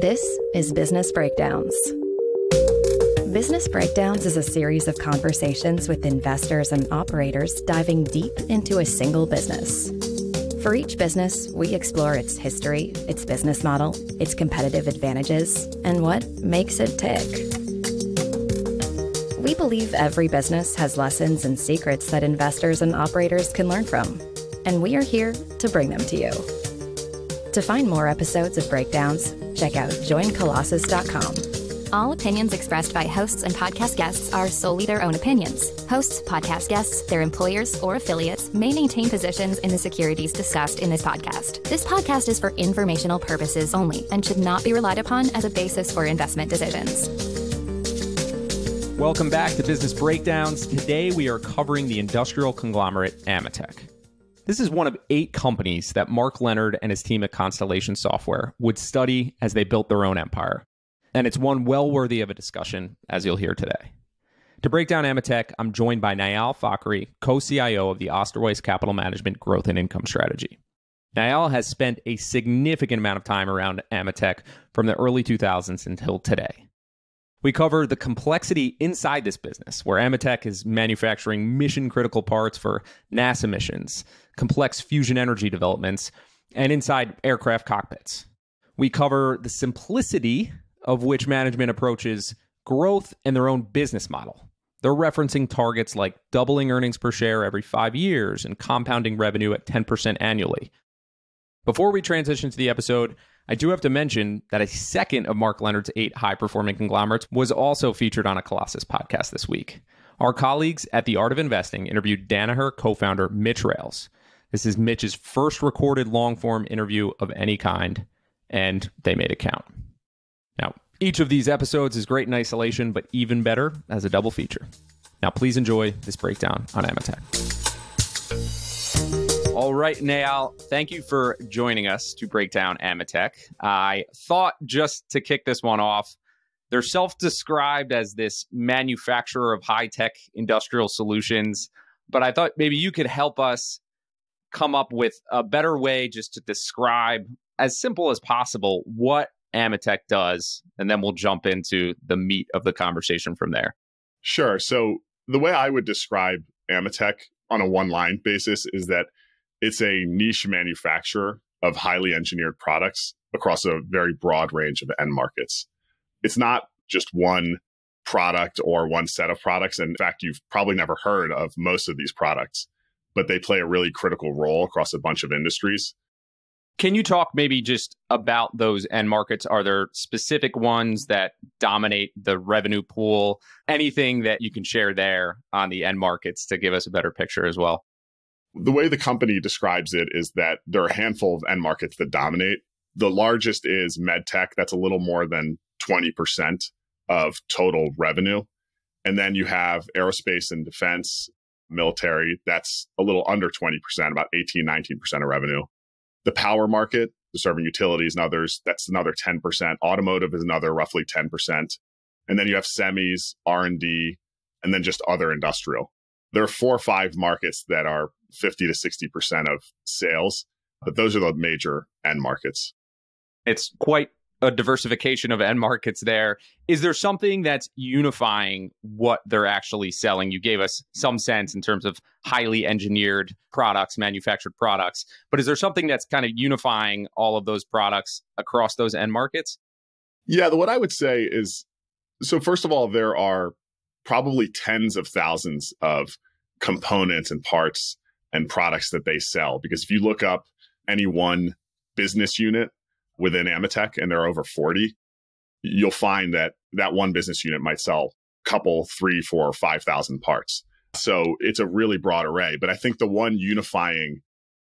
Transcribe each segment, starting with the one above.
This is Business Breakdowns. Business Breakdowns is a series of conversations with investors and operators diving deep into a single business. For each business, we explore its history, its business model, its competitive advantages, and what makes it tick. We believe every business has lessons and secrets that investors and operators can learn from, and we are here to bring them to you. To find more episodes of Breakdowns, check out joincolossus.com. All opinions expressed by hosts and podcast guests are solely their own opinions. Hosts, podcast guests, their employers, or affiliates may maintain positions in the securities discussed in this podcast. This podcast is for informational purposes only and should not be relied upon as a basis for investment decisions. Welcome back to Business Breakdowns. Today we are covering the industrial conglomerate Ametek. This is one of eight companies that Mark Leonard and his team at Constellation Software would study as they built their own empire. And it's one well worthy of a discussion, as you'll hear today. To break down Ametek, I'm joined by Nael Fakhry, co CIO of the Osterweis Capital Management Growth and Income Strategy. Nael has spent a significant amount of time around Ametek from the early 2000s until today. We cover the complexity inside this business, where Ametek is manufacturing mission critical parts for NASA missions, complex fusion energy developments, and inside aircraft cockpits. We cover the simplicity of which management approaches growth and their own business model. They're referencing targets like doubling earnings per share every five years and compounding revenue at 10% annually. Before we transition to the episode, I do have to mention that a second of Mark Leonard's eight high performing conglomerates was also featured on a Colossus podcast this week. Our colleagues at The Art of Investing interviewed Danaher co founder Mitch Rales. This is Mitch's first recorded long form interview of any kind, and they made it count. Now, each of these episodes is great in isolation, but even better as a double feature. Now, please enjoy this breakdown on Ametek. All right, Nael, thank you for joining us to break down Ametek. I thought just to kick this one off, they're self described as this manufacturer of high tech industrial solutions, but I thought maybe you could help us come up with a better way just to describe, as simple as possible, what Ametek does, and then we'll jump into the meat of the conversation from there. Sure. So, the way I would describe Ametek on a one line basis is that it's a niche manufacturer of highly engineered products across a very broad range of end markets. It's not just one product or one set of products. In fact, you've probably never heard of most of these products, but they play a really critical role across a bunch of industries. Can you talk maybe just about those end markets? Are there specific ones that dominate the revenue pool? Anything that you can share there on the end markets to give us a better picture as well? The way the company describes it is that there are a handful of end markets that dominate. The largest is medtech, that's a little more than 20% of total revenue. And then you have aerospace and defense, military, that's a little under 20%, about 18, 19% of revenue. The power market, the serving utilities and others, that's another 10%. Automotive is another roughly 10%. And then you have semis, R&D, and then just other industrial. There are four or five markets that are 50 to 60% of sales. But those are the major end markets. It's quite a diversification of end markets there. Is there something that's unifying what they're actually selling? You gave us some sense in terms of highly engineered products, manufactured products, but is there something that's kind of unifying all of those products across those end markets? Yeah, what I would say is so, first of all, there are probably tens of thousands of components and parts and products that they sell. Because if you look up any one business unit within Ametek, and there are over 40, you'll find that that one business unit might sell a couple, three, four, five thousand parts. So it's a really broad array. But I think the one unifying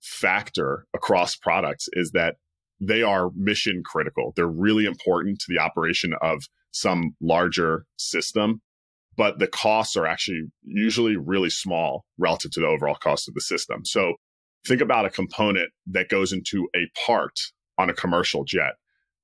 factor across products is that they are mission critical. They're really important to the operation of some larger system but the costs are actually usually really small relative to the overall cost of the system. So think about a component that goes into a part on a commercial jet.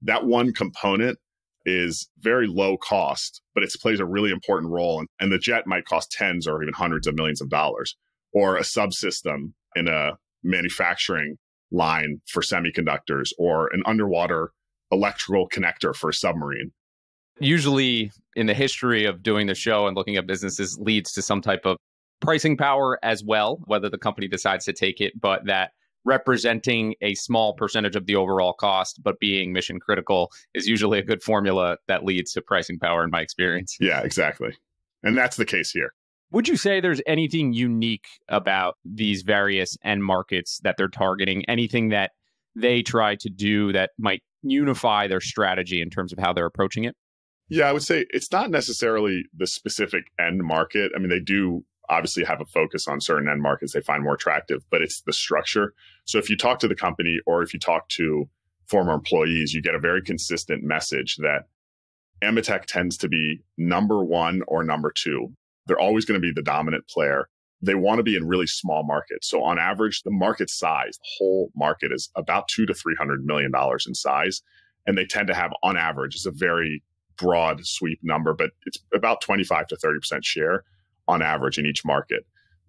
That one component is very low cost, but it plays a really important role. And, and the jet might cost tens or even hundreds of millions of dollars, or a subsystem in a manufacturing line for semiconductors, or an underwater electrical connector for a submarine. Usually, in the history of doing the show and looking at businesses, leads to some type of pricing power as well, whether the company decides to take it, but that representing a small percentage of the overall cost, but being mission critical is usually a good formula that leads to pricing power, in my experience. Yeah, exactly. And that's the case here. Would you say there's anything unique about these various end markets that they're targeting? Anything that they try to do that might unify their strategy in terms of how they're approaching it? Yeah, I would say it's not necessarily the specific end market. I mean, they do obviously have a focus on certain end markets they find more attractive, but it's the structure. So if you talk to the company or if you talk to former employees, you get a very consistent message that AMETEK tends to be number one or number two. They're always going to be the dominant player. They want to be in really small markets. So on average, the market size, the whole market is about two to three hundred million dollars in size. And they tend to have on average, it's a very broad sweep number, but it's about 25 to 30% share on average in each market.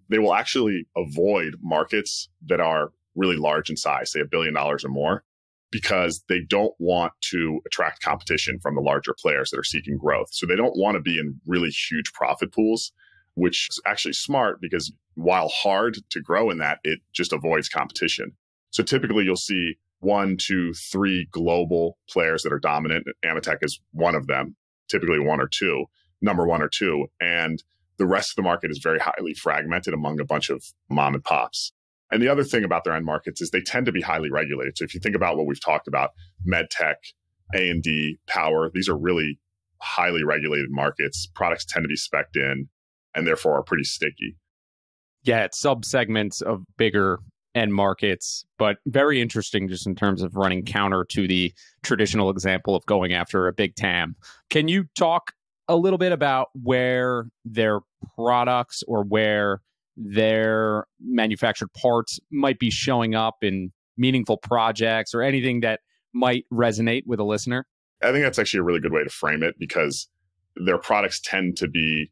They will actually avoid markets that are really large in size, say a billion dollars or more, because they don't want to attract competition from the larger players that are seeking growth. So they don't want to be in really huge profit pools, which is actually smart because while hard to grow in that, it just avoids competition. So typically you'll see one, two, three global players that are dominant. AMETEK is one of them, typically one or two, number one or two. And the rest of the market is very highly fragmented among a bunch of mom and pops. And the other thing about their end markets is they tend to be highly regulated. So if you think about what we've talked about, med tech, A&D, power, these are really highly regulated markets. Products tend to be specced in and therefore are pretty sticky. Yeah, it's subsegments of bigger end markets, but very interesting just in terms of running counter to the traditional example of going after a big TAM. Can you talk a little bit about where their products or where their manufactured parts might be showing up in meaningful projects or anything that might resonate with a listener? I think that's actually a really good way to frame it because their products tend to be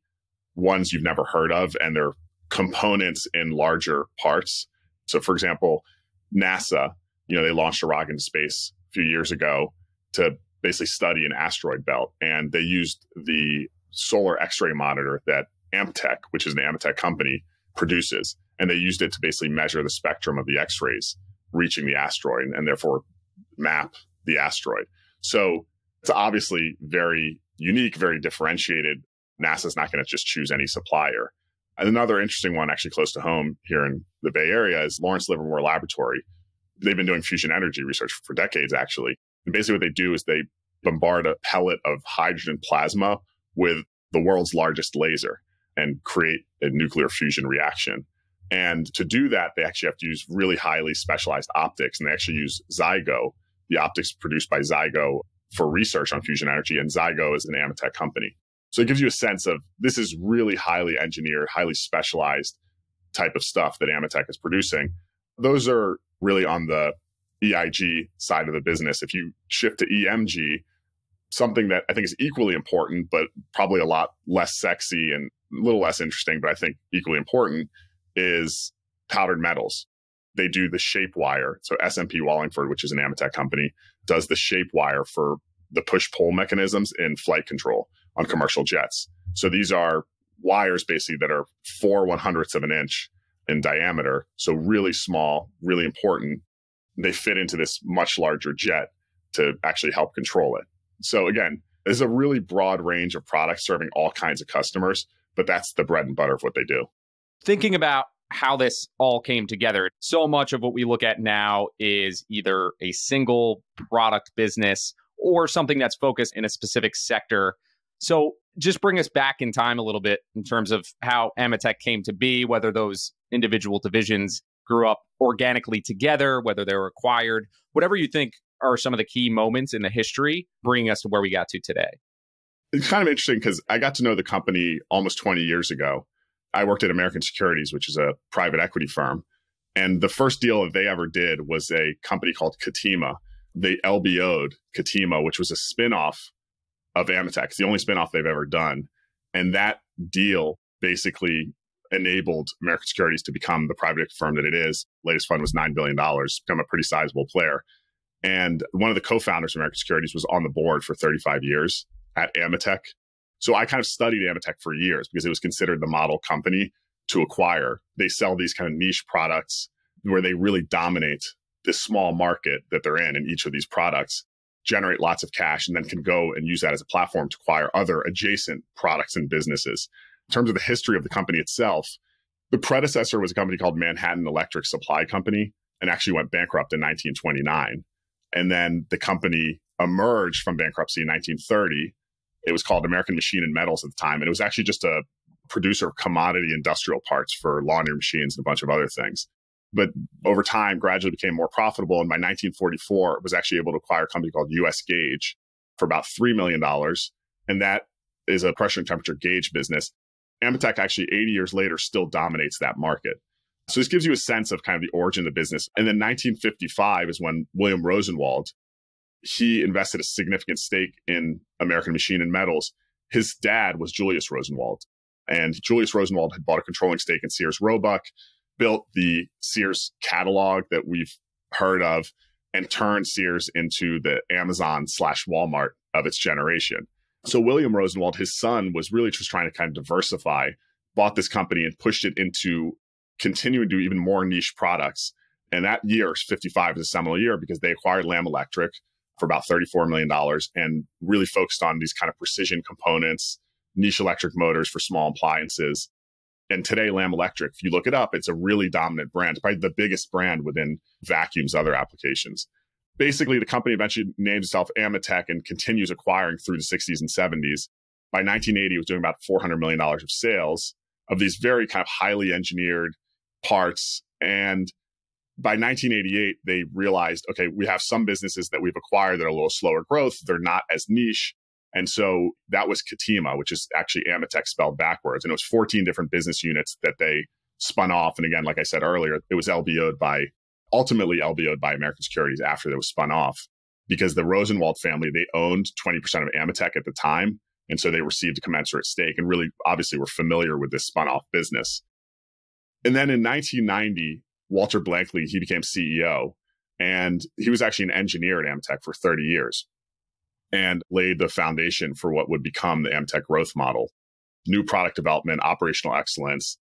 ones you've never heard of and they're components in larger parts. So, for example, NASA, you know, they launched a rocket into space a few years ago to basically study an asteroid belt. And they used the solar X ray monitor that AMETEK, which is an AMETEK company, produces. And they used it to basically measure the spectrum of the X rays reaching the asteroid and therefore map the asteroid. So it's obviously very unique, very differentiated. NASA's not going to just choose any supplier. And another interesting one, actually close to home here in the Bay Area, is Lawrence Livermore Laboratory. They've been doing fusion energy research for decades, actually. And basically, what they do is they bombard a pellet of hydrogen plasma with the world's largest laser and create a nuclear fusion reaction. And to do that, they actually have to use really highly specialized optics. And they actually use Zygo, the optics produced by Zygo for research on fusion energy. And Zygo is an AMETEK company. So it gives you a sense of this is really highly engineered, highly specialized type of stuff that AMETEK is producing. Those are really on the EIG side of the business. If you shift to EMG, something that I think is equally important, but probably a lot less sexy and a little less interesting, but I think equally important is powdered metals. They do the shape wire. So SMP Wallingford, which is an AMETEK company, does the shape wire for the push pull mechanisms in flight control on commercial jets. So these are wires basically that are four one hundredths of an inch in diameter. So really small, really important. They fit into this much larger jet to actually help control it. So again, there's a really broad range of products serving all kinds of customers, but that's the bread and butter of what they do. Thinking about how this all came together, so much of what we look at now is either a single product business or something that's focused in a specific sector. So just bring us back in time a little bit in terms of how AMETEK came to be, whether those individual divisions grew up organically together, whether they were acquired, whatever you think are some of the key moments in the history bringing us to where we got to today? It's kind of interesting because I got to know the company almost 20 years ago. I worked at American Securities, which is a private equity firm. And the first deal that they ever did was a company called Ketema. They LBO'd Ketema, which was a spinoff of Ametek. It's the only spinoff they've ever done. And that deal basically enabled American Securities to become the private firm that it is. Latest fund was $9 billion, become a pretty sizable player And one of the co founders of American Securities was on the board for 35 years at AMETEK. So I kind of studied AMETEK for years because it was considered the model company to acquire. They sell these kind of niche products where they really dominate this small market that they're in in each of these products, generate lots of cash, and then can go and use that as a platform to acquire other adjacent products and businesses. In terms of the history of the company itself, the predecessor was a company called Manhattan Electric Supply Company and actually went bankrupt in 1929. And then the company emerged from bankruptcy in 1930. It was called American Machine and Metals at the time. And it was actually just a producer of commodity industrial parts for laundry machines and a bunch of other things. But over time, gradually became more profitable. And by 1944, it was actually able to acquire a company called US Gauge for about $3 million. And that is a pressure and temperature gauge business. AMETEK actually 80 years later still dominates that market. So this gives you a sense of kind of the origin of the business. And then 1955 is when William Rosenwald, he invested a significant stake in American Machine and Metals. His dad was Julius Rosenwald. And Julius Rosenwald had bought a controlling stake in Sears Roebuck, built the Sears catalog that we've heard of, and turned Sears into the Amazon slash Walmart of its generation. So William Rosenwald, his son, was really just trying to kind of diversify, bought this company and pushed it into continuing to do even more niche products. And that year, 55 is a seminal year because they acquired Lamb Electric for about $34 million and really focused on these kind of precision components, niche electric motors for small appliances. And today, Lamb Electric, if you look it up, it's a really dominant brand, probably the biggest brand within vacuums, other applications. Basically, the company eventually named itself AMETEK and continues acquiring through the 60s and 70s. By 1980, it was doing about $400 million of sales of these very kind of highly engineered parts. And by 1988, they realized, okay, we have some businesses that we've acquired that are a little slower growth. They're not as niche. And so that was Ketema, which is actually AMETEK spelled backwards. And it was 14 different business units that they spun off. And again, like I said earlier, it was LBO'd by, ultimately LBO'd by American Securities after it was spun off because the Rosenwald family, they owned 20% of AMETEK at the time. And so they received a commensurate stake and really obviously were familiar with this spun off business. And then in 1990, Walter Blankley, he became CEO and he was actually an engineer at AMETEK for 30 years and laid the foundation for what would become the AMETEK growth model. New product development, operational excellence,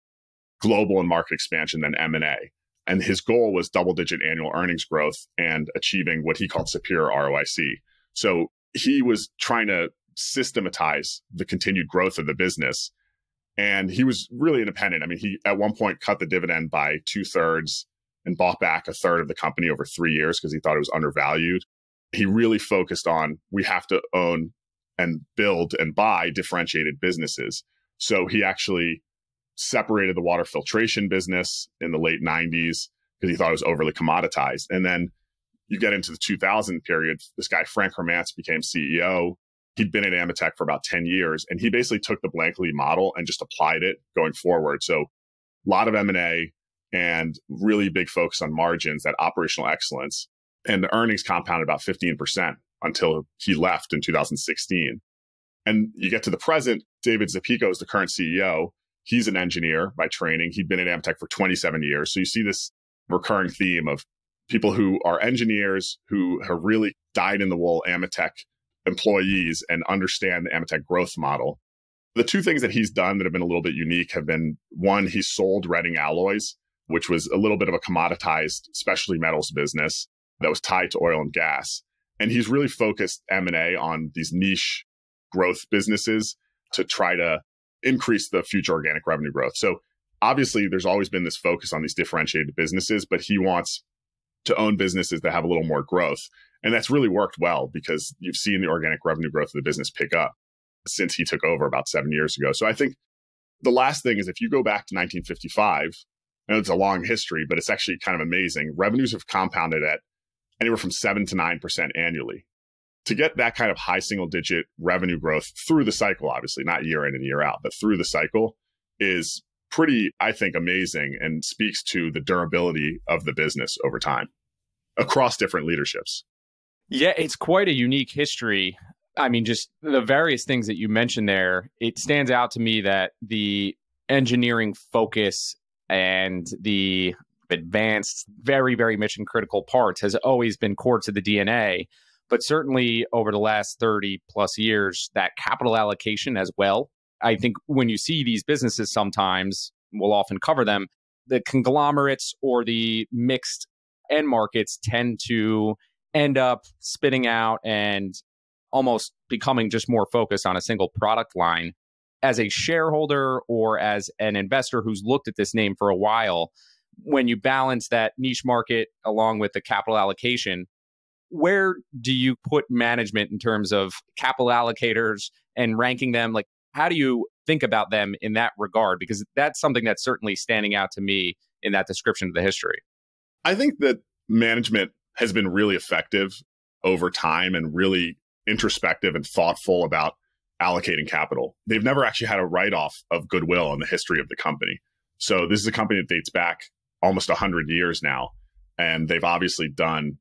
global and market expansion, then M&A. And his goal was double digit annual earnings growth and achieving what he called superior ROIC. So he was trying to systematize the continued growth of the business and he was really independent. I mean, he at one point cut the dividend by two thirds and bought back a third of the company over three years because he thought it was undervalued. He really focused on we have to own and build and buy differentiated businesses. So he actually separated the water filtration business in the late 90s because he thought it was overly commoditized. And then you get into the 2000 period, this guy, Frank Hermance, became CEO he'd been at AMETEK for about 10 years and he basically took the Blankley model and just applied it going forward. So a lot of M&A and really big focus on margins, that operational excellence. And the earnings compounded about 15% until he left in 2016. And you get to the present, David Zapico is the current CEO. He's an engineer by training. He'd been at AMETEK for 27 years. So you see this recurring theme of people who are engineers who have really dyed in the wool AMETEK employees and understand the AMETEK growth model. The two things that he's done that have been a little bit unique have been one, he sold Reading Alloys, which was a little bit of a commoditized specialty metals business that was tied to oil and gas. And he's really focused M&A on these niche growth businesses to try to increase the future organic revenue growth. So obviously there's always been this focus on these differentiated businesses, but he wants to own businesses that have a little more growth. And that's really worked well because you've seen the organic revenue growth of the business pick up since he took over about seven years ago. So I think the last thing is if you go back to 1955, and it's a long history, but it's actually kind of amazing. Revenues have compounded at anywhere from seven to nine percent annually. To get that kind of high single digit revenue growth through the cycle, obviously not year in and year out, but through the cycle is pretty, I think, amazing and speaks to the durability of the business over time across different leaderships. Yeah, it's quite a unique history. I mean, just the various things that you mentioned there, it stands out to me that the engineering focus and the advanced, very, very mission critical parts has always been core to the DNA. But certainly over the last 30 plus years, that capital allocation as well. I think when you see these businesses sometimes, we'll often cover them, the conglomerates or the mixed end markets tend to end up spitting out and almost becoming just more focused on a single product line. As a shareholder or as an investor who's looked at this name for a while, when you balance that niche market along with the capital allocation, where do you put management in terms of capital allocators and ranking them? Like, how do you think about them in that regard? Because that's something that's certainly standing out to me in that description of the history. I think that management has been really effective over time and really introspective and thoughtful about allocating capital. They've never actually had a write off of goodwill in the history of the company. So this is a company that dates back almost 100 years now. And they've obviously done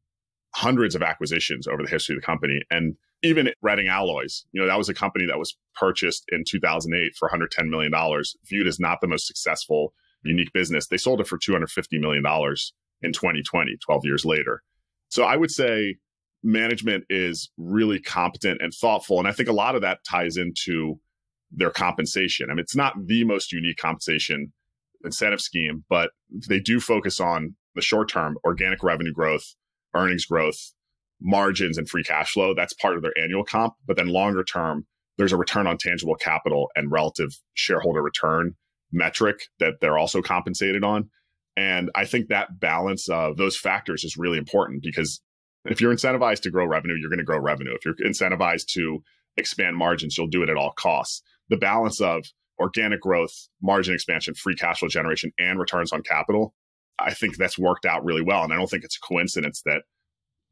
hundreds of acquisitions over the history of the company. And even Reading Alloys, you know, that was a company that was purchased in 2008 for $110 million, viewed as not the most successful unique business. They sold it for $250 million in 2020, 12 years later. So I would say management is really competent and thoughtful. And I think a lot of that ties into their compensation. I mean, it's not the most unique compensation incentive scheme, but they do focus on the short term organic revenue growth, earnings growth, margins, and free cash flow. That's part of their annual comp. But then longer term, there's a return on tangible capital and relative shareholder return metric that they're also compensated on. And I think that balance of those factors is really important because if you're incentivized to grow revenue, you're going to grow revenue. If you're incentivized to expand margins, you'll do it at all costs. The balance of organic growth, margin expansion, free cash flow generation, and returns on capital, I think that's worked out really well. And I don't think it's a coincidence that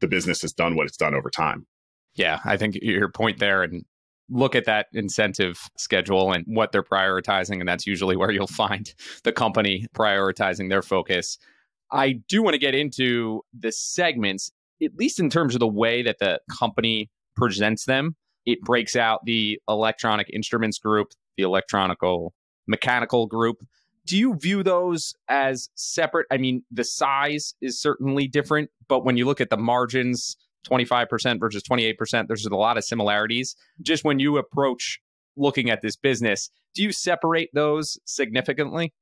the business has done what it's done over time. Yeah, I think your point there and look at that incentive schedule and what they're prioritizing. And that's usually where you'll find the company prioritizing their focus. I do want to get into the segments, at least in terms of the way that the company presents them. It breaks out the electronic instruments group, the electronical mechanical group. Do you view those as separate? I mean, the size is certainly different, but when you look at the margins, 25% versus 28%, there's a lot of similarities. Just when you approach looking at this business, do you separate those significantly?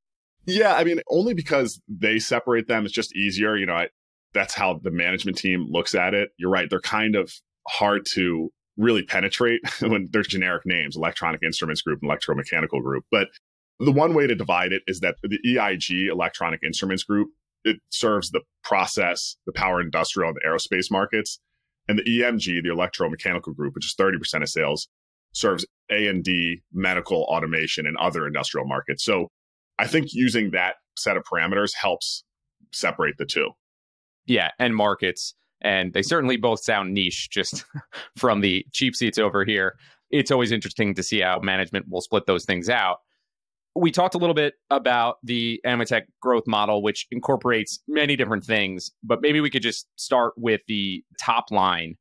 Yeah, I mean, only because they separate them, it's just easier. You know, I, that's how the management team looks at it. You're right. They're kind of hard to really penetrate when there's generic names, electronic instruments group and electromechanical group. But the one way to divide it is that the EIG, electronic instruments group, it serves the process, the power industrial, and the aerospace markets. And the EMG, the electromechanical group, which is 30% of sales, serves A&D, medical automation, and other industrial markets. So I think using that set of parameters helps separate the two. Yeah, and markets. And they certainly both sound niche just from the cheap seats over here. It's always interesting to see how management will split those things out. We talked a little bit about the AMETEK growth model, which incorporates many different things, but maybe we could just start with the top line.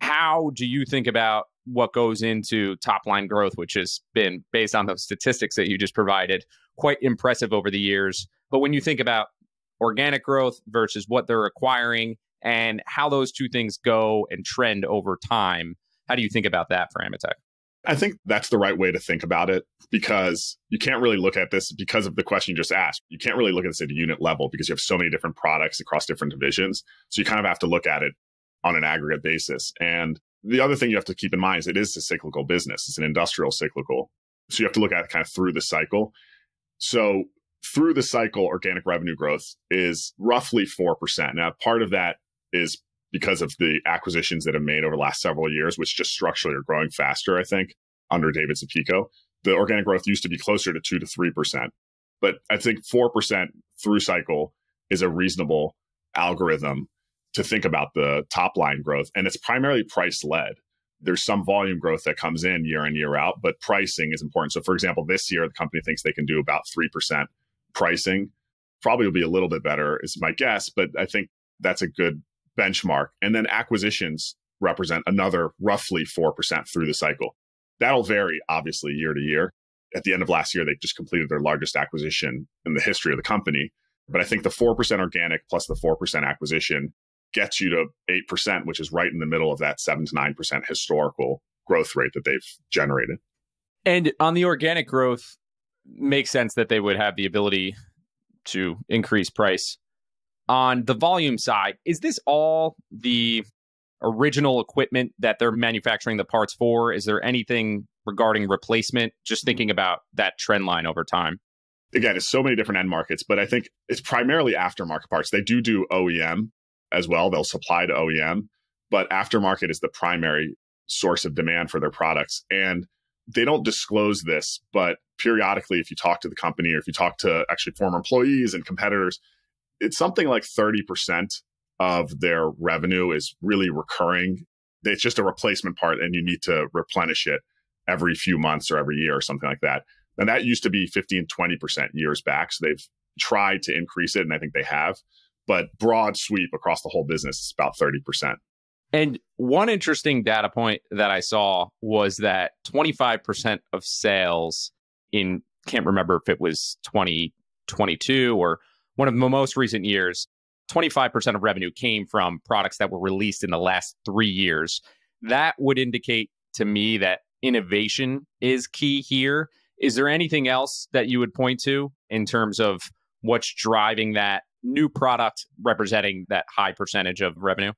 How do you think about what goes into top line growth, which has been based on the statistics that you just provided, quite impressive over the years? But when you think about organic growth versus what they're acquiring and how those two things go and trend over time, how do you think about that for AMETEK? I think that's the right way to think about it because you can't really look at this because of the question you just asked. You can't really look at this at a unit level because you have so many different products across different divisions. So you kind of have to look at it on an aggregate basis. And the other thing you have to keep in mind is it is a cyclical business. It's an industrial cyclical. So you have to look at it kind of through the cycle. So through the cycle, organic revenue growth is roughly 4%. Now, part of that is because of the acquisitions that have made over the last several years, which just structurally are growing faster, I think, under David Zapico. The organic growth used to be closer to 2 to 3%. But I think 4% through cycle is a reasonable algorithm to think about the top line growth. And it's primarily price led. There's some volume growth that comes in year in, year out, but pricing is important. So, for example, this year, the company thinks they can do about 3% pricing. Probably will be a little bit better, is my guess, but I think that's a good benchmark. And then acquisitions represent another roughly 4% through the cycle. That'll vary, obviously, year to year. At the end of last year, they just completed their largest acquisition in the history of the company. But I think the 4% organic plus the 4% acquisition gets you to 8%, which is right in the middle of that 7 to 9% historical growth rate that they've generated. And on the organic growth, makes sense that they would have the ability to increase price. On the volume side, is this all the original equipment that they're manufacturing the parts for? Is there anything regarding replacement? Just mm-hmm. thinking about that trend line over time. Again, it's so many different end markets, but I think it's primarily aftermarket parts. They do do OEM as well. They'll supply to OEM, but aftermarket is the primary source of demand for their products. And they don't disclose this, but periodically, if you talk to the company or if you talk to actually former employees and competitors, it's something like 30% of their revenue is really recurring. It's just a replacement part, and you need to replenish it every few months or every year or something like that. And that used to be 15, 20% years back. So they've tried to increase it, and I think they have. But broad sweep across the whole business is about 30%. And one interesting data point that I saw was that 25% of sales in, can't remember if it was 2022 or one of the most recent years, 25% of revenue came from products that were released in the last three years. That would indicate to me that innovation is key here. Is there anything else that you would point to in terms of what's driving that new product representing that high percentage of revenue?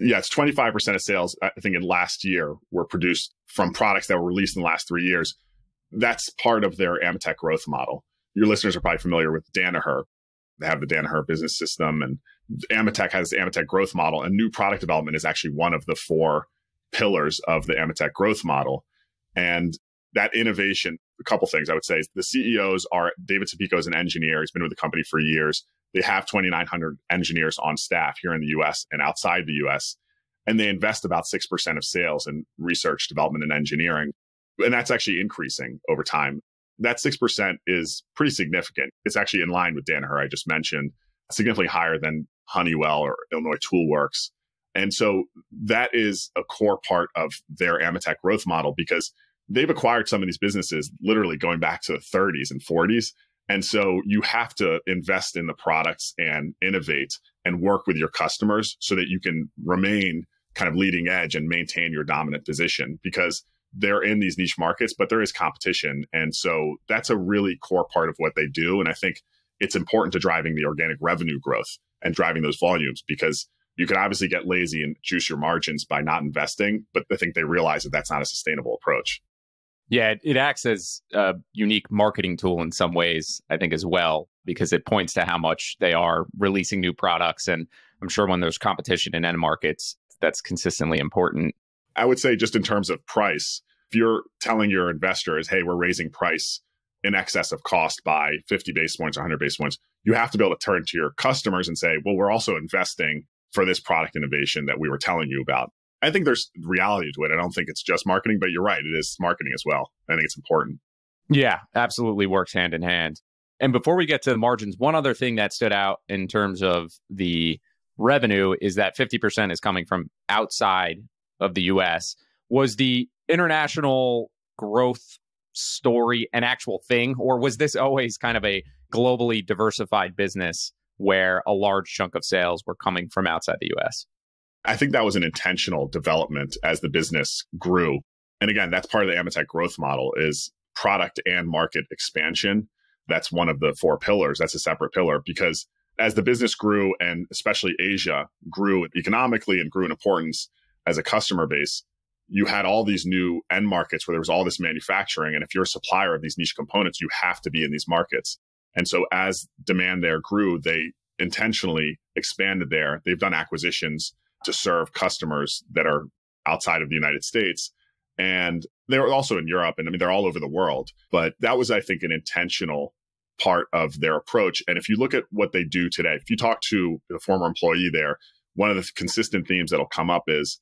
yeah, it's 25% of sales, I think, in last year were produced from products that were released in the last three years. That's part of their AMETEK growth model. Your listeners are probably familiar with Danaher. They have the Danaher business system, and AMETEK has the AMETEK growth model, and new product development is actually one of the four pillars of the AMETEK growth model. And that innovation, a couple things I would say. The CEOs are David Zapico is an engineer. He's been with the company for years. They have 2,900 engineers on staff here in the US and outside the US. And they invest about 6% of sales in research, development, and engineering. And that's actually increasing over time. That 6% is pretty significant. It's actually in line with Danaher, I just mentioned, significantly higher than Honeywell or Illinois Toolworks. And so that is a core part of their AMETEK growth model because they've acquired some of these businesses literally going back to the 30s and 40s and so you have to invest in the products and innovate and work with your customers so that you can remain kind of leading edge and maintain your dominant position because they're in these niche markets, but there is competition. And so that's a really core part of what they do. And I think it's important to driving the organic revenue growth and driving those volumes because you can obviously get lazy and juice your margins by not investing, but I think they realize that that's not a sustainable approach. Yeah, it, acts as a unique marketing tool in some ways, I think, as well, because it points to how much they are releasing new products. And I'm sure when there's competition in end markets, that's consistently important. I would say, just in terms of price, if you're telling your investors, hey, we're raising price in excess of cost by 50 basis points, 100 basis points, you have to be able to turn to your customers and say, well, we're also investing for this product innovation that we were telling you about. I think there's reality to it. I don't think it's just marketing, but you're right. It is marketing as well. I think it's important. Yeah, absolutely works hand in hand. And before we get to the margins, one other thing that stood out in terms of the revenue is that 50% is coming from outside of the US. Was the international growth story an actual thing, or was this always kind of a globally diversified business where a large chunk of sales were coming from outside the US? I think that was an intentional development as the business grew. And again, that's part of the AMETEK growth model is product and market expansion. That's one of the four pillars. That's a separate pillar because as the business grew and especially Asia grew economically and grew in importance as a customer base, you had all these new end markets where there was all this manufacturing. And if you're a supplier of these niche components, you have to be in these markets. And so as demand there grew, they intentionally expanded there. They've done acquisitions to serve customers that are outside of the United States. And they're also in Europe and I mean, they're all over the world. But that was, I think, an intentional part of their approach. And if you look at what they do today, if you talk to a former employee there, one of the consistent themes that'll come up is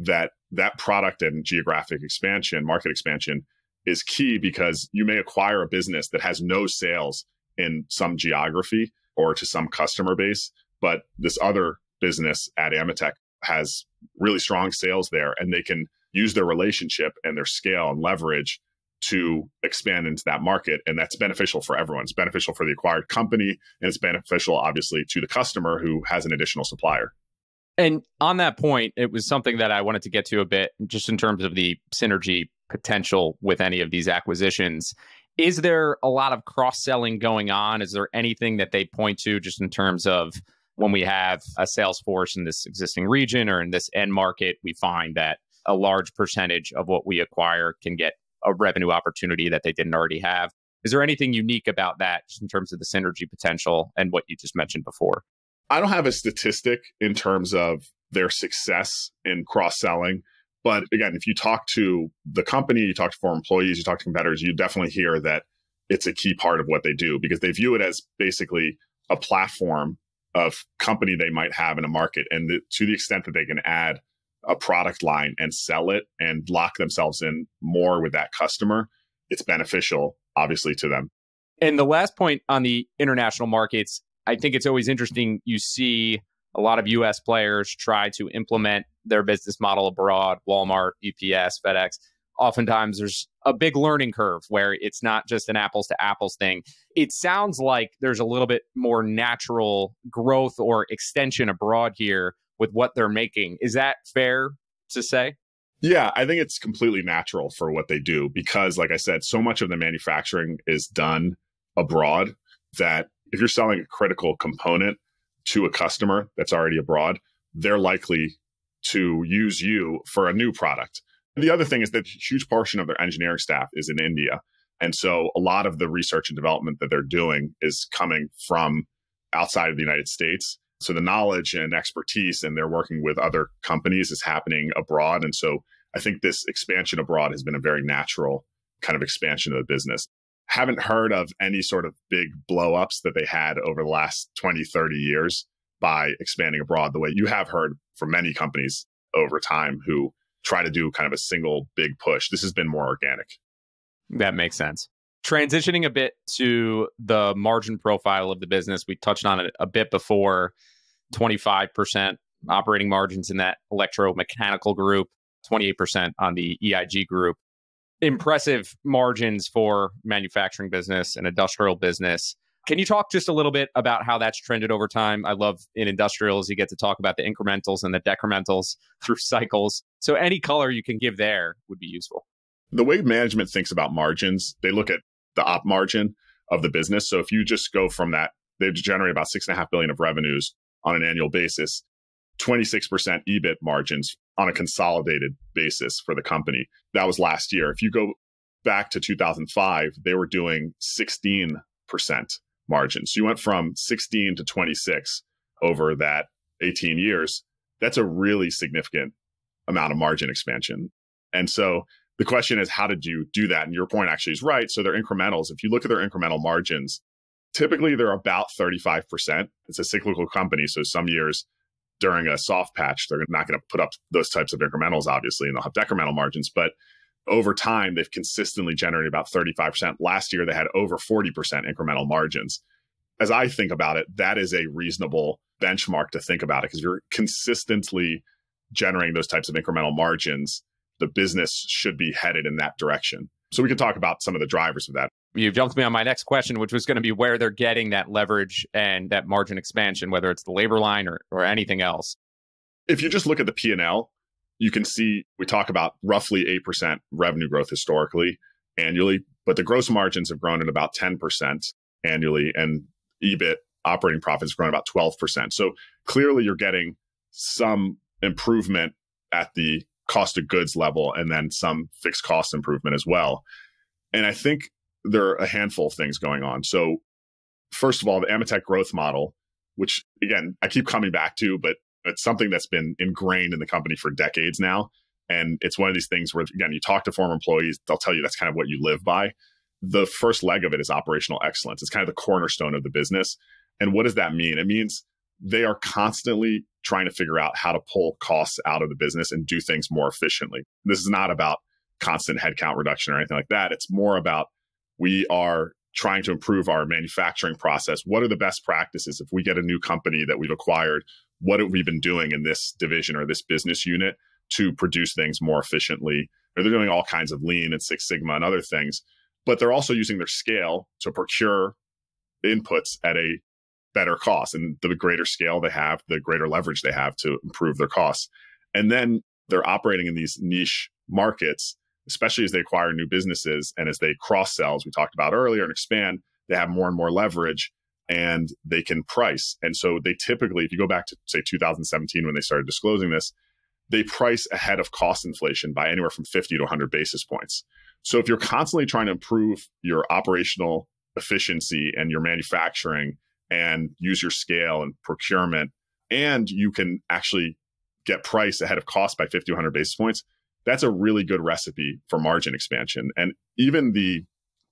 that that product and geographic expansion, market expansion is key because you may acquire a business that has no sales in some geography or to some customer base, but this other business at AMETEK has really strong sales there and they can use their relationship and their scale and leverage to expand into that market. And that's beneficial for everyone. It's beneficial for the acquired company, and it's beneficial, obviously, to the customer who has an additional supplier. And on that point, it was something that I wanted to get to a bit just in terms of the synergy potential with any of these acquisitions. Is there a lot of cross selling going on? Is there anything that they point to just in terms of when we have a sales force in this existing region or in this end market, we find that a large percentage of what we acquire can get a revenue opportunity that they didn't already have. Is there anything unique about that just in terms of the synergy potential and what you just mentioned before? I don't have a statistic in terms of their success in cross selling. But again, if you talk to the company, you talk to former employees, you talk to competitors, you definitely hear that it's a key part of what they do because they view it as basically a platform of company they might have in a market. And the, to the extent that they can add a product line and sell it and lock themselves in more with that customer, it's beneficial, obviously, to them. And the last point on the international markets, I think it's always interesting. You see a lot of US players try to implement their business model abroad, Walmart, UPS, FedEx. Oftentimes there's a big learning curve where it's not just an apples to apples thing. It sounds like there's a little bit more natural growth or extension abroad here with what they're making. Is that fair to say? Yeah, I think it's completely natural for what they do because, like I said, so much of the manufacturing is done abroad that if you're selling a critical component to a customer that's already abroad, they're likely to use you for a new product. The other thing is that a huge portion of their engineering staff is in India. And so a lot of the research and development that they're doing is coming from outside of the United States. So the knowledge and expertise, and they're working with other companies, is happening abroad. And so I think this expansion abroad has been a very natural kind of expansion of the business. Haven't heard of any sort of big blowups that they had over the last 20, 30 years by expanding abroad the way you have heard from many companies over time who try to do kind of a single big push. This has been more organic. That makes sense. Transitioning a bit to the margin profile of the business, we touched on it a bit before 25% operating margins in that electromechanical group, 28% on the EIG group. Impressive margins for manufacturing business and industrial business. Can you talk just a little bit about how that's trended over time? I love in industrials, you get to talk about the incrementals and the decrementals through cycles. So, any color you can give there would be useful. The way management thinks about margins, they look at the op margin of the business. So, if you just go from that, they generate about six and a half billion of revenues on an annual basis, 26% EBIT margins on a consolidated basis for the company. That was last year. If you go back to 2005, they were doing 16% margins. So you went from 16 to 26 over that 18 years. That's a really significant amount of margin expansion. And so the question is, how did you do that? And your point actually is right. So they're incrementals. If you look at their incremental margins, typically they're about 35%. It's a cyclical company. So some years during a soft patch, they're not going to put up those types of incrementals, obviously, and they'll have decremental margins. But over time, they've consistently generated about 35%. Last year, they had over 40% incremental margins. As I think about it, that is a reasonable benchmark to think about it because you're consistently generating those types of incremental margins. The business should be headed in that direction. So we can talk about some of the drivers of that you jumped me on my next question, which was going to be where they're getting that leverage and that margin expansion, whether it's the labor line or, or anything else. If you just look at the P&L, you can see we talk about roughly 8% revenue growth historically annually, but the gross margins have grown at about 10% annually and EBIT operating profits grown about 12%. So clearly you're getting some improvement at the cost of goods level and then some fixed cost improvement as well. And I think there are a handful of things going on. So, first of all, the AMETEK growth model, which again, I keep coming back to, but it's something that's been ingrained in the company for decades now. And it's one of these things where, again, you talk to former employees, they'll tell you that's kind of what you live by. The first leg of it is operational excellence. It's kind of the cornerstone of the business. And what does that mean? It means they are constantly trying to figure out how to pull costs out of the business and do things more efficiently. This is not about constant headcount reduction or anything like that. It's more about we are trying to improve our manufacturing process. What are the best practices? If we get a new company that we've acquired, what have we been doing in this division or this business unit to produce things more efficiently or they're doing all kinds of lean and Six Sigma and other things. But they're also using their scale to procure inputs at a better cost. And the greater scale they have, the greater leverage they have to improve their costs. And then they're operating in these niche markets, especially as they acquire new businesses and as they cross sell, as we talked about earlier, and expand, they have more and more leverage and they can price. And so they typically, if you go back to say 2017 when they started disclosing this, they price ahead of cost inflation by anywhere from 50 to 100 basis points. So if you're constantly trying to improve your operational efficiency and your manufacturing and use your scale and procurement, and you can actually get price ahead of cost by 50 100 basis points, that's a really good recipe for margin expansion. And even the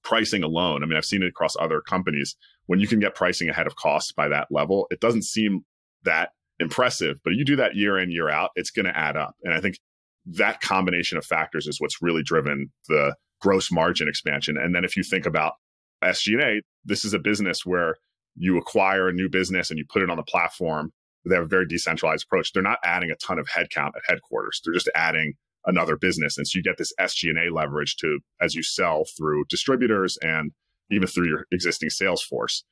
pricing alone, I mean, I've seen it across other companies. When you can get pricing ahead of cost by that level, it doesn't seem that impressive, but you do that year in, year out, it's going to add up. And I think that combination of factors is what's really driven the gross margin expansion. And then if you think about SG&A, this is a business where you acquire a new business and you put it on the platform. They have a very decentralized approach. They're not adding a ton of headcount at headquarters. They're just adding another business. And so you get this SG&A leverage to as you sell through distributors and even through your existing sales force.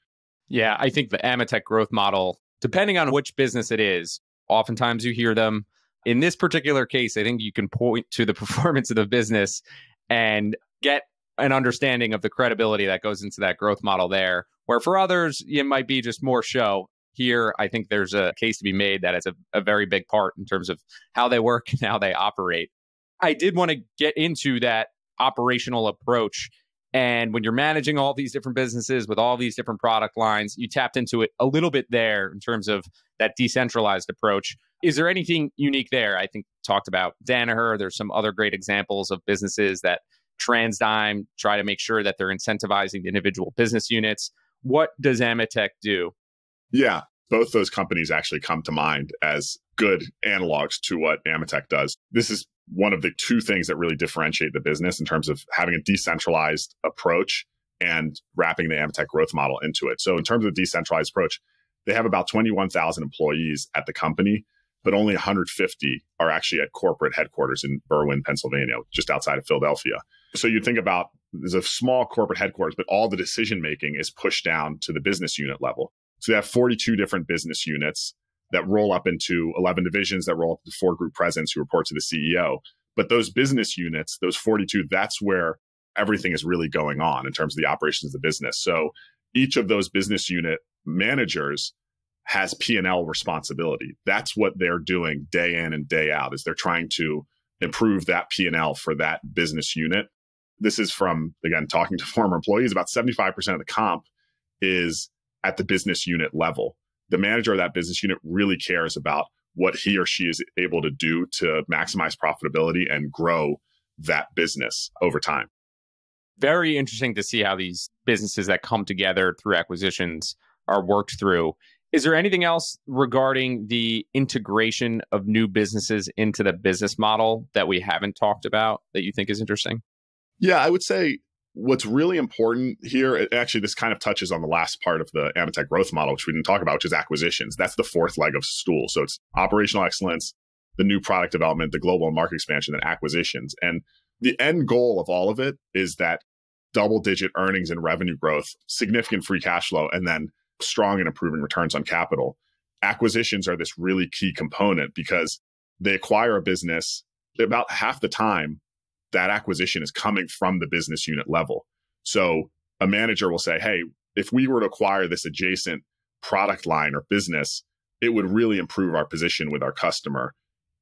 Yeah, I think the AMETEK growth model, depending on which business it is, oftentimes you hear them. In this particular case, I think you can point to the performance of the business and get an understanding of the credibility that goes into that growth model there. Where for others, it might be just more show. Here, I think there's a case to be made that it's a, a very big part in terms of how they work and how they operate. I did want to get into that operational approach. And when you're managing all these different businesses with all these different product lines, you tapped into it a little bit there in terms of that decentralized approach. Is there anything unique there? I think talked about Danaher. There's some other great examples of businesses that TransDigm try to make sure that they're incentivizing the individual business units. What does AMETEK do? Yeah, both those companies actually come to mind as good analogs to what AMETEK does. This is one of the two things that really differentiate the business in terms of having a decentralized approach and wrapping the AMETEK growth model into it. So, in terms of decentralized approach, they have about 21,000 employees at the company, but only 150 are actually at corporate headquarters in Berwyn, Pennsylvania, just outside of Philadelphia. So, you think about there's a small corporate headquarters, but all the decision making is pushed down to the business unit level. So, they have 42 different business units that roll up into 11 divisions that roll up to four group presidents who report to the CEO. But those business units, those 42, that's where everything is really going on in terms of the operations of the business. So each of those business unit managers has P&L responsibility. That's what they're doing day in and day out is they're trying to improve that P&L for that business unit. This is from again talking to former employees about 75% of the comp is at the business unit level the manager of that business unit really cares about what he or she is able to do to maximize profitability and grow that business over time. Very interesting to see how these businesses that come together through acquisitions are worked through. Is there anything else regarding the integration of new businesses into the business model that we haven't talked about that you think is interesting? Yeah, I would say what's really important here, actually, this kind of touches on the last part of the AMETEK growth model, which we didn't talk about, which is acquisitions. That's the fourth leg of stool. So it's operational excellence, the new product development, the global market expansion, and acquisitions. And the end goal of all of it is that double digit earnings and revenue growth, significant free cash flow, and then strong and improving returns on capital. Acquisitions are this really key component because they acquire a business about half the time that acquisition is coming from the business unit level. So a manager will say, Hey, if we were to acquire this adjacent product line or business, it would really improve our position with our customer.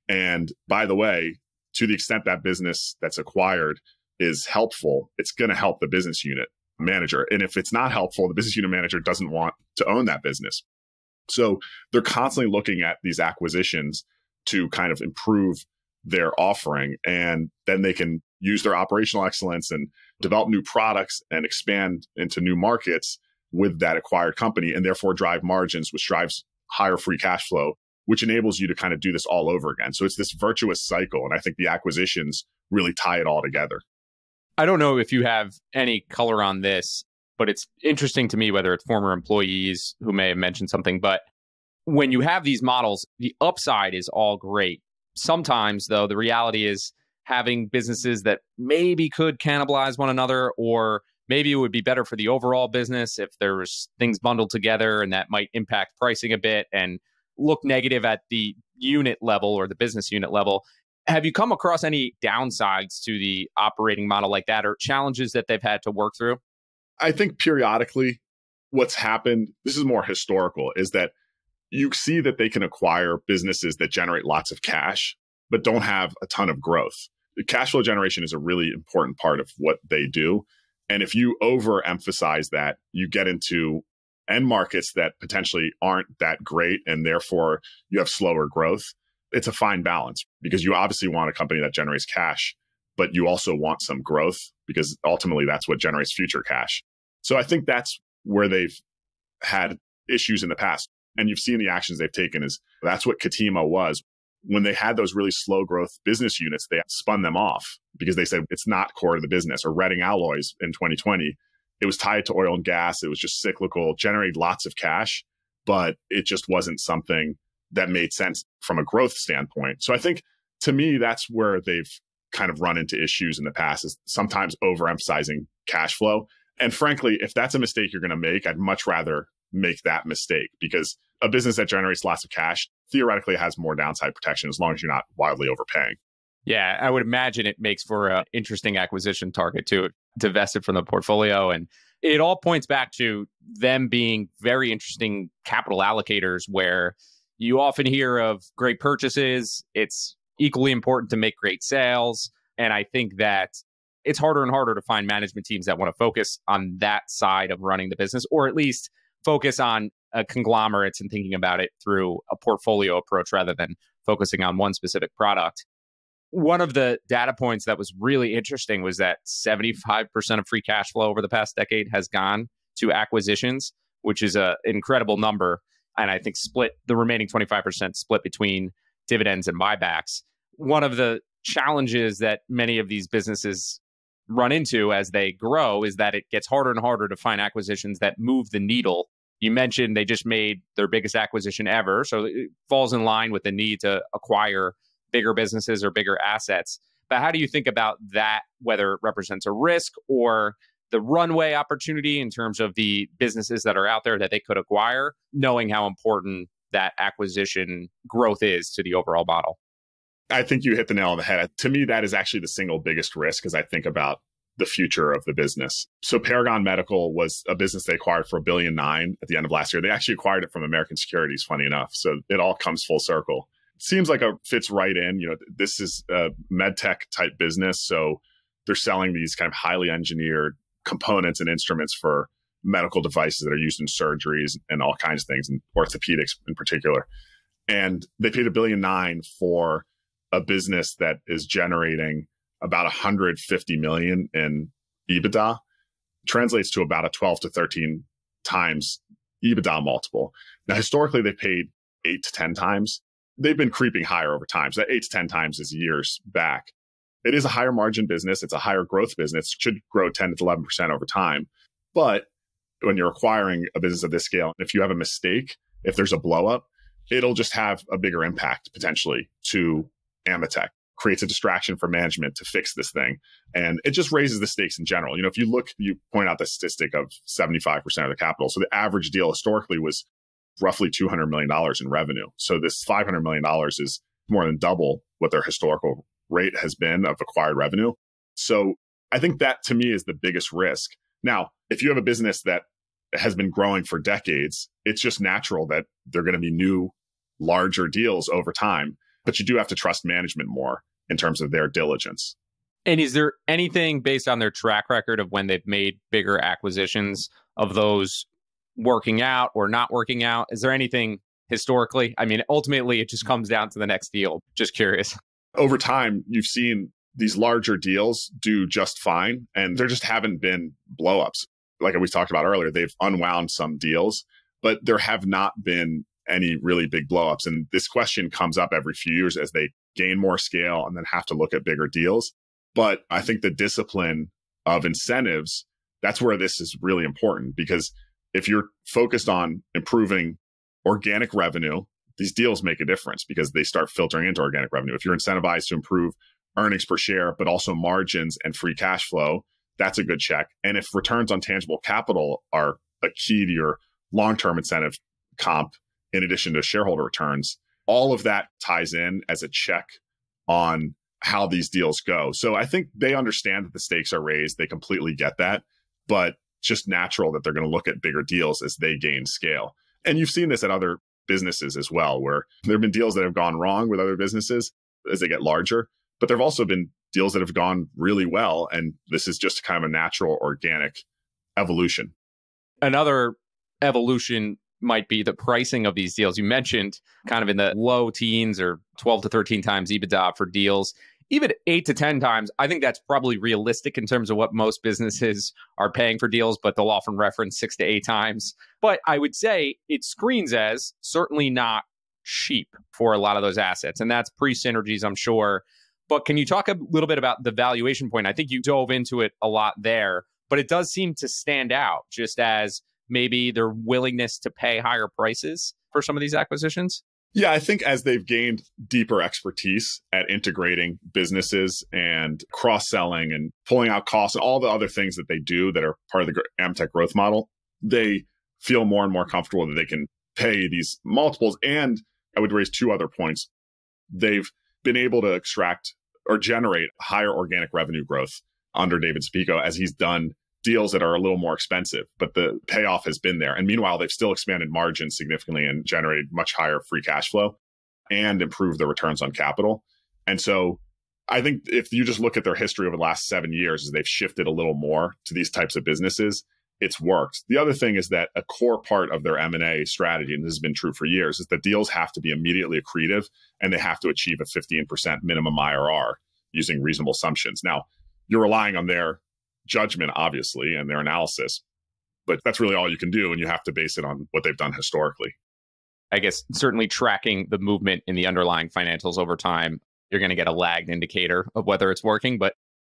And by the way, to the extent that business that's acquired is helpful, it's going to help the business unit manager. And if it's not helpful, the business unit manager doesn't want to own that business. So they're constantly looking at these acquisitions to kind of improve their offering. And then they can use their operational excellence and develop new products and expand into new markets with that acquired company and therefore drive margins, which drives higher free cash flow, which enables you to kind of do this all over again. So it's this virtuous cycle. And I think the acquisitions really tie it all together. I don't know if you have any color on this, but it's interesting to me whether it's former employees who may have mentioned something. But when you have these models, the upside is all great sometimes though the reality is having businesses that maybe could cannibalize one another or maybe it would be better for the overall business if there was things bundled together and that might impact pricing a bit and look negative at the unit level or the business unit level. Have you come across any downsides to the operating model like that or challenges that they've had to work through? I think periodically what's happened this is more historical is that you see that they can acquire businesses that generate lots of cash but don't have a ton of growth cash flow generation is a really important part of what they do and if you overemphasize that, you get into end markets that potentially aren't that great and therefore you have slower growth. It's a fine balance because you obviously want a company that generates cash, but you also want some growth because ultimately that's what generates future cash. So I think that's where they've had issues in the past. And you've seen the actions they've taken is that's what Ketema was when they had those really slow growth business units, they spun them off because they said it's not core to the business. Or Reading Alloys in 2020, it was tied to oil and gas. It was just cyclical, generated lots of cash, but it just wasn't something that made sense from a growth standpoint. So I think to me, that's where they've kind of run into issues in the past is sometimes overemphasizing cash flow. And frankly, if that's a mistake you're going to make, I'd much rather make that mistake because a business that generates lots of cash theoretically has more downside protection as long as you're not wildly overpaying. Yeah, I would imagine it makes for an interesting acquisition target to divest it from the portfolio. And it all points back to them being very interesting capital allocators where you often hear of great purchases. It's equally important to make great sales. And I think that it's harder and harder to find management teams that want to focus on that side of running the business, or at least focus on a conglomerates and thinking about it through a portfolio approach rather than focusing on one specific product. One of the data points that was really interesting was that 75% of free cash flow over the past decade has gone to acquisitions, which is an incredible number. And I think split the remaining 25% split between dividends and buybacks. One of the challenges that many of these businesses run into as they grow is that it gets harder and harder to find acquisitions that move the needle you mentioned they just made their biggest acquisition ever. So it falls in line with the need to acquire bigger businesses or bigger assets. But how do you think about that, whether it represents a risk or the runway opportunity in terms of the businesses that are out there that they could acquire, knowing how important that acquisition growth is to the overall model? I think you hit the nail on the head. To me, that is actually the single biggest risk as I think about the future of the business. So Paragon Medical was a business they acquired for a billion nine at the end of last year. They actually acquired it from American Securities, funny enough. So it all comes full circle. Seems like a fits right in. You know, this is a med tech type business. So they're selling these kind of highly engineered components and instruments for medical devices that are used in surgeries and all kinds of things, and orthopedics in particular. And they paid a billion nine for a business that is generating about 150 million in EBITDA translates to about a 12 to 13 times EBITDA multiple. Now, historically, they paid eight to 10 times. They've been creeping higher over time. So that eight to 10 times is years back. It is a higher margin business. It's a higher growth business. It should grow 10 to 11% over time. But when you're acquiring a business of this scale, if you have a mistake, if there's a blow up, it'll just have a bigger impact potentially to AMETEK creates a distraction for management to fix this thing. And it just raises the stakes in general. You know, if you look, you point out the statistic of 75% of the capital. So the average deal historically was roughly $200 million in revenue. So this $500 million is more than double what their historical rate has been of acquired revenue. So I think that to me is the biggest risk. Now, if you have a business that has been growing for decades, it's just natural that they're going to be new, larger deals over time but you do have to trust management more in terms of their diligence. And is there anything based on their track record of when they've made bigger acquisitions of those working out or not working out? Is there anything historically? I mean, ultimately, it just comes down to the next deal. Just curious. Over time, you've seen these larger deals do just fine, and there just haven't been blowups. Like we talked about earlier, they've unwound some deals, but there have not been any really big blowups. And this question comes up every few years as they gain more scale and then have to look at bigger deals. But I think the discipline of incentives, that's where this is really important because if you're focused on improving organic revenue, these deals make a difference because they start filtering into organic revenue. If you're incentivized to improve earnings per share, but also margins and free cash flow, that's a good check. And if returns on tangible capital are a key to your long term incentive comp, in addition to shareholder returns, all of that ties in as a check on how these deals go. So I think they understand that the stakes are raised. They completely get that, but just natural that they're going to look at bigger deals as they gain scale. And you've seen this at other businesses as well, where there have been deals that have gone wrong with other businesses as they get larger, but there have also been deals that have gone really well. And this is just kind of a natural, organic evolution. Another evolution might be the pricing of these deals. You mentioned kind of in the low teens or 12 to 13 times EBITDA for deals. Even eight to 10 times, I think that's probably realistic in terms of what most businesses are paying for deals, but they'll often reference six to eight times. But I would say it screens as certainly not cheap for a lot of those assets. And that's pre synergies, I'm sure. But can you talk a little bit about the valuation point? I think you dove into it a lot there, but it does seem to stand out just as maybe their willingness to pay higher prices for some of these acquisitions? Yeah, I think as they've gained deeper expertise at integrating businesses and cross selling and pulling out costs and all the other things that they do that are part of the AMETEK growth model, they feel more and more comfortable that they can pay these multiples. And I would raise two other points. They've been able to extract or generate higher organic revenue growth under David Zapico as he's done deals that are a little more expensive, but the payoff has been there. And meanwhile, they've still expanded margins significantly and generated much higher free cash flow and improved the returns on capital. And so I think if you just look at their history over the last seven years, as they've shifted a little more to these types of businesses, it's worked. The other thing is that a core part of their M&A strategy, and this has been true for years, is that deals have to be immediately accretive and they have to achieve a 15% minimum IRR using reasonable assumptions. Now, you're relying on their judgment, obviously, and their analysis. But that's really all you can do. And you have to base it on what they've done historically. I guess certainly tracking the movement in the underlying financials over time, you're going to get a lagged indicator of whether it's working, but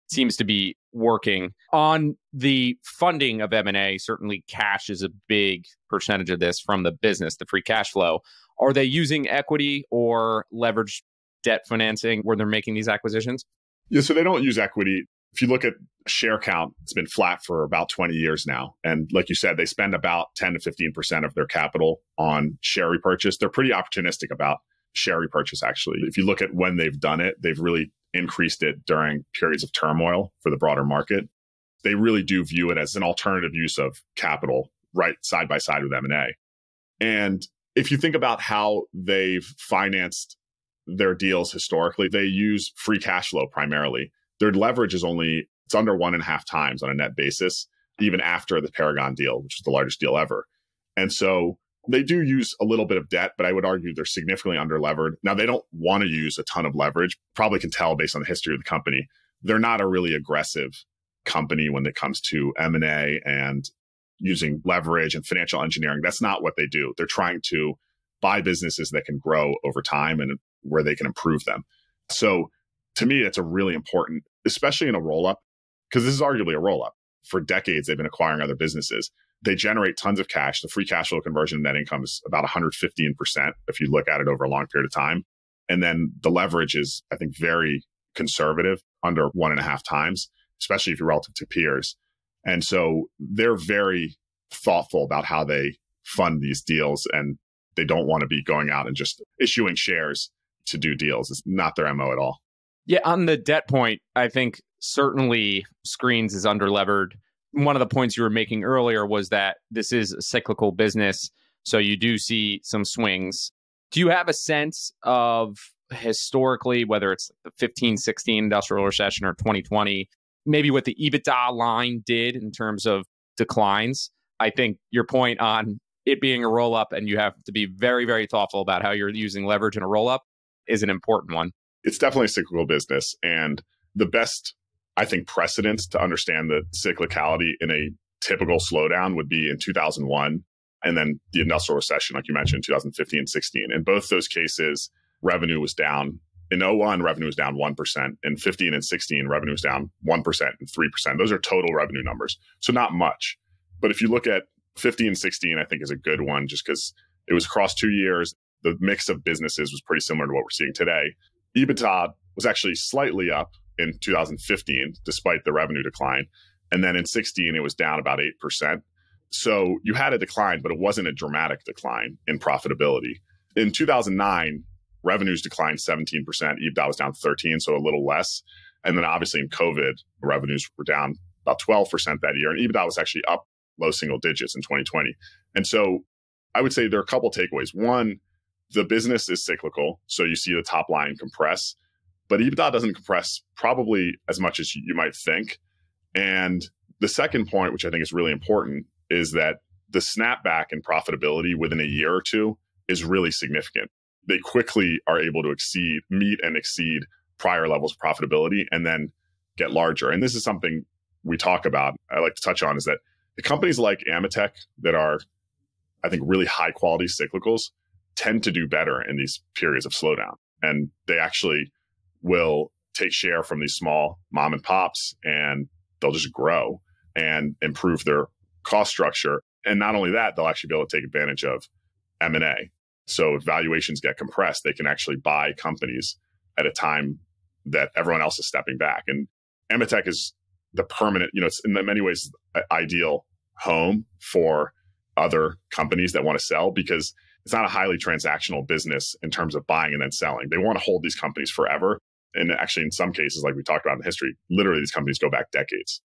seems to be working on the funding of M&A certainly cash is a big percentage of this from the business the free cash flow are they using equity or leverage debt financing where they're making these acquisitions yeah so they don't use equity if you look at share count, it's been flat for about 20 years now. And like you said, they spend about 10 to 15% of their capital on share repurchase. They're pretty opportunistic about share repurchase, actually. If you look at when they've done it, they've really increased it during periods of turmoil for the broader market. They really do view it as an alternative use of capital right side by side with M&A. And if you think about how they've financed their deals historically, they use free cash flow primarily their leverage is only it's under one and a half times on a net basis, even after the Paragon deal, which is the largest deal ever. And so they do use a little bit of debt, but I would argue they're significantly under levered. Now they don't want to use a ton of leverage. Probably can tell based on the history of the company. They're not a really aggressive company when it comes to M&A and using leverage and financial engineering. That's not what they do. They're trying to buy businesses that can grow over time and where they can improve them. So to me, that's a really important, especially in a roll up, because this is arguably a roll up. For decades, they've been acquiring other businesses. They generate tons of cash. The free cash flow conversion net income is about 115% if you look at it over a long period of time. And then the leverage is, I think, very conservative, under one and a half times, especially if you're relative to peers. And so they're very thoughtful about how they fund these deals and they don't want to be going out and just issuing shares to do deals. It's not their MO at all. Yeah, on the debt point, I think certainly screens is underlevered. One of the points you were making earlier was that this is a cyclical business. So you do see some swings. Do you have a sense of historically, whether it's the 15, 16 industrial recession or 2020, maybe what the EBITDA line did in terms of declines? I think your point on it being a roll up and you have to be very, very thoughtful about how you're using leverage in a roll up is an important one it's definitely a cyclical business. And the best, I think, precedents to understand the cyclicality in a typical slowdown would be in 2001 and then the industrial recession, like you mentioned, 2015 and 16. In both those cases, revenue was down. In 01, revenue was down 1%. In 15 and 16, revenue was down 1% and 3%. Those are total revenue numbers. So not much. But if you look at 15 and 16, I think is a good one just because it was across two years. The mix of businesses was pretty similar to what we're seeing today. EBITDA was actually slightly up in 2015, despite the revenue decline. And then in 16, it was down about 8%. So you had a decline, but it wasn't a dramatic decline in profitability. In 2009, revenues declined 17%, EBITDA was down 13, so a little less. And then obviously in COVID, revenues were down about 12% that year. And EBITDA was actually up low single digits in 2020. And so I would say there are a couple takeaways. One, the business is cyclical. So you see the top line compress, but EBITDA doesn't compress probably as much as you might think. And the second point, which I think is really important, is that the snapback in profitability within a year or two is really significant. They quickly are able to exceed, meet and exceed prior levels of profitability and then get larger. And this is something we talk about, I like to touch on is that the companies like AMETEK that are, I think, really high quality cyclicals tend to do better in these periods of slowdown. And they actually will take share from these small mom and pops and they'll just grow and improve their cost structure. And not only that, they'll actually be able to take advantage of M&A. So if valuations get compressed, they can actually buy companies at a time that everyone else is stepping back. And AMETEK is the permanent, you know, it's in many ways ideal home for other companies that want to sell because it's not a highly transactional business in terms of buying and then selling. They want to hold these companies forever. And actually, in some cases, like we talked about in history, literally these companies go back decades.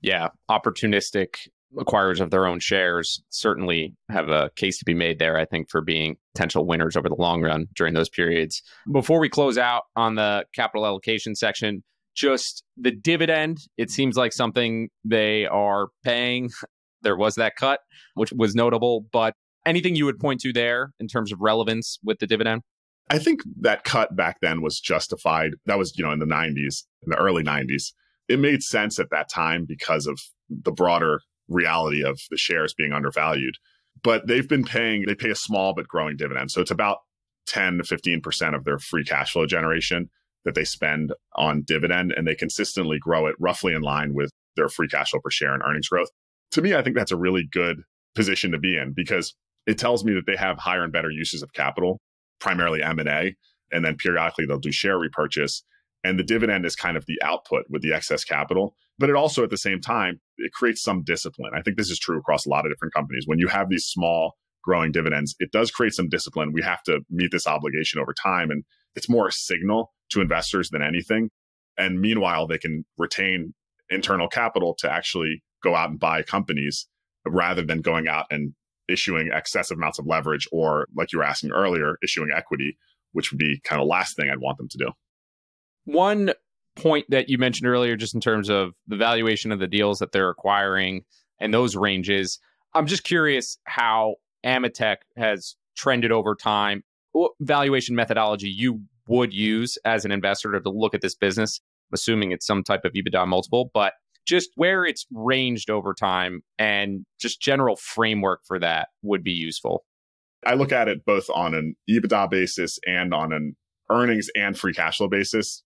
Yeah, opportunistic acquirers of their own shares certainly have a case to be made there, I think, for being potential winners over the long run during those periods. Before we close out on the capital allocation section, just the dividend, it seems like something they are paying. There was that cut, which was notable, but anything you would point to there in terms of relevance with the dividend? I think that cut back then was justified. That was, you know, in the 90s, in the early 90s. It made sense at that time because of the broader reality of the shares being undervalued. But they've been paying, they pay a small but growing dividend. So it's about 10 to 15% of their free cash flow generation that they spend on dividend, and they consistently grow it roughly in line with their free cash flow per share and earnings growth. To me, I think that's a really good position to be in because it tells me that they have higher and better uses of capital, primarily M&A, and then periodically they'll do share repurchase. And the dividend is kind of the output with the excess capital. But it also, at the same time, it creates some discipline. I think this is true across a lot of different companies. When you have these small growing dividends, it does create some discipline. We have to meet this obligation over time. And it's more a signal to investors than anything. And meanwhile, they can retain internal capital to actually go out and buy companies rather than going out and issuing excessive amounts of leverage or, like you were asking earlier, issuing equity, which would be kind of last thing I'd want them to do. One point that you mentioned earlier, just in terms of the valuation of the deals that they're acquiring and those ranges, I'm just curious how AMETEK has trended over time. What valuation methodology you would use as an investor to look at this business, assuming it's some type of EBITDA multiple, but just where it's ranged over time and just general framework for that would be useful. I look at it both on an EBITDA basis and on an earnings and free cash flow basis.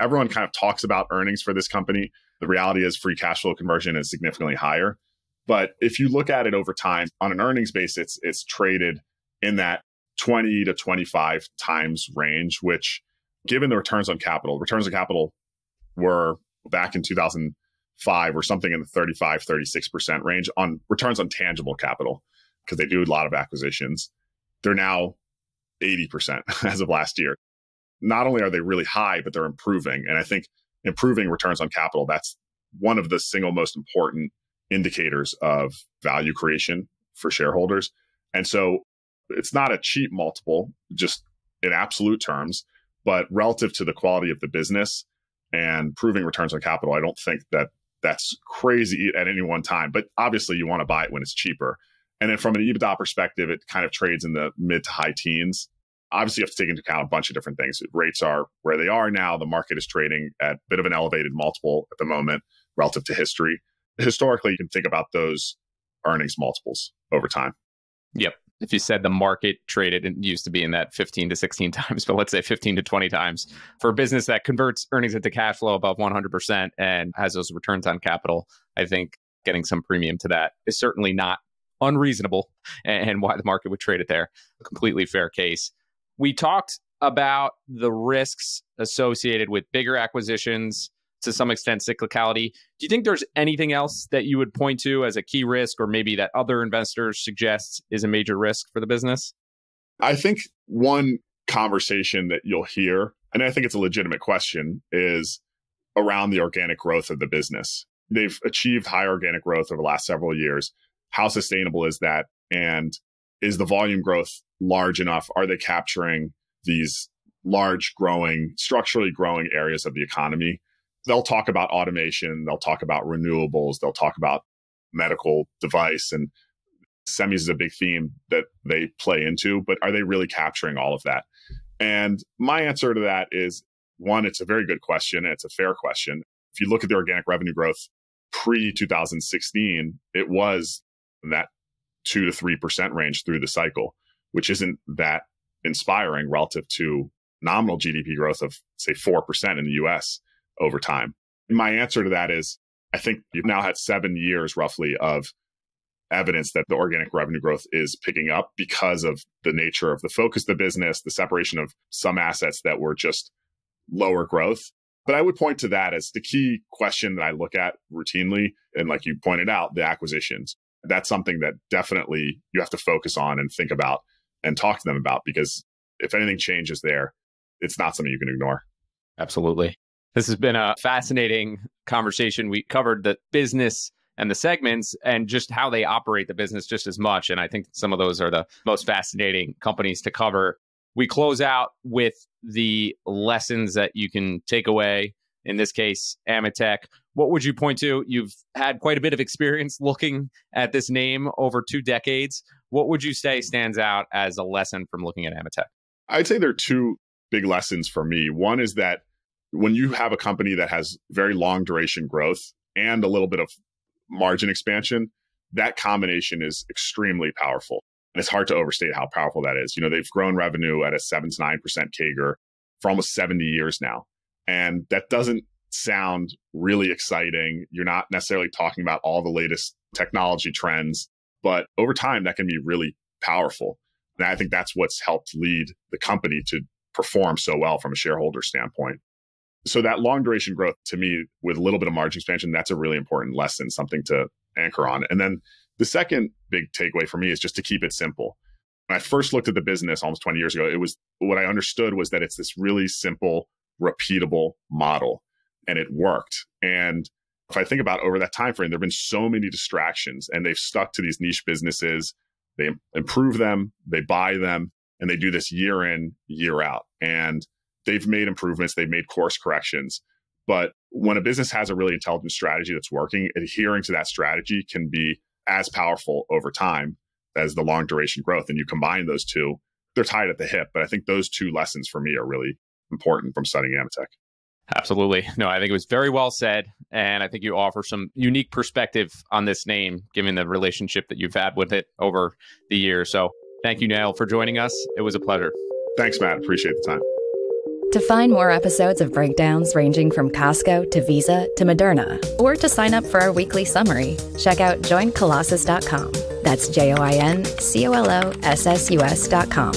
Everyone kind of talks about earnings for this company. The reality is free cash flow conversion is significantly higher. But if you look at it over time on an earnings basis, it's, it's traded in that 20 to 25 times range, which given the returns on capital, returns on capital were back in 2005 or something in the 35, 36% range on returns on tangible capital because they do a lot of acquisitions. They're now 80% as of last year. Not only are they really high, but they're improving. And I think improving returns on capital, that's one of the single most important indicators of value creation for shareholders. And so it's not a cheap multiple, just in absolute terms, but relative to the quality of the business and proving returns on capital, I don't think that that's crazy at any one time. But obviously, you want to buy it when it's cheaper. And then from an EBITDA perspective, it kind of trades in the mid to high teens. Obviously, you have to take into account a bunch of different things. Rates are where they are now. The market is trading at a bit of an elevated multiple at the moment relative to history. Historically, you can think about those earnings multiples over time. Yep if you said the market traded and used to be in that 15 to 16 times, but let's say 15 to 20 times for a business that converts earnings into cash flow above 100% and has those returns on capital, I think getting some premium to that is certainly not unreasonable and why the market would trade it there. A completely fair case. We talked about the risks associated with bigger acquisitions, to some extent cyclicality. Do you think there's anything else that you would point to as a key risk or maybe that other investors suggest is a major risk for the business? I think one conversation that you'll hear, and I think it's a legitimate question, is around the organic growth of the business. They've achieved high organic growth over the last several years. How sustainable is that? And is the volume growth large enough? Are they capturing these large growing, structurally growing areas of the economy? They'll talk about automation, they'll talk about renewables, they'll talk about medical device and semis is a big theme that they play into, but are they really capturing all of that? And my answer to that is one, it's a very good question. It's a fair question. If you look at the organic revenue growth pre 2016, it was that two to 3% range through the cycle, which isn't that inspiring relative to nominal GDP growth of, say, 4% in the US over time. My answer to that is I think you've now had seven years roughly of evidence that the organic revenue growth is picking up because of the nature of the focus of the business, the separation of some assets that were just lower growth. But I would point to that as the key question that I look at routinely. And like you pointed out, the acquisitions. That's something that definitely you have to focus on and think about and talk to them about because if anything changes there, it's not something you can ignore. Absolutely. This has been a fascinating conversation. We covered the business and the segments and just how they operate the business just as much. And I think some of those are the most fascinating companies to cover. We close out with the lessons that you can take away. In this case, AMETEK. What would you point to? You've had quite a bit of experience looking at this name over two decades. What would you say stands out as a lesson from looking at AMETEK? I'd say there are two big lessons for me. One is that when you have a company that has very long duration growth and a little bit of margin expansion, that combination is extremely powerful. And it's hard to overstate how powerful that is. You know, they've grown revenue at a 7 to 9% CAGR for almost 70 years now. And that doesn't sound really exciting. You're not necessarily talking about all the latest technology trends, but over time, that can be really powerful. And I think that's what's helped lead the company to perform so well from a shareholder standpoint. So that long duration growth to me with a little bit of margin expansion, that's a really important lesson, something to anchor on. And then the second big takeaway for me is just to keep it simple. When I first looked at the business almost 20 years ago, it was what I understood was that it's this really simple, repeatable model and it worked. And if I think about over that time frame, there have been so many distractions and they've stuck to these niche businesses. They improve them, they buy them, and they do this year in, year out. And they've made improvements, they've made course corrections. But when a business has a really intelligent strategy that's working, adhering to that strategy can be as powerful over time as the long duration growth. And you combine those two, they're tied at the hip. But I think those two lessons for me are really important from studying AMETEK. Absolutely. No, I think it was very well said. And I think you offer some unique perspective on this name, given the relationship that you've had with it over the years. So thank you, Nael, for joining us. It was a pleasure. Thanks, Matt. Appreciate the time. To find more episodes of breakdowns ranging from Costco to Visa to Moderna, or to sign up for our weekly summary, check out joincolossus.com. That's J O I N C O L O S S U S.com.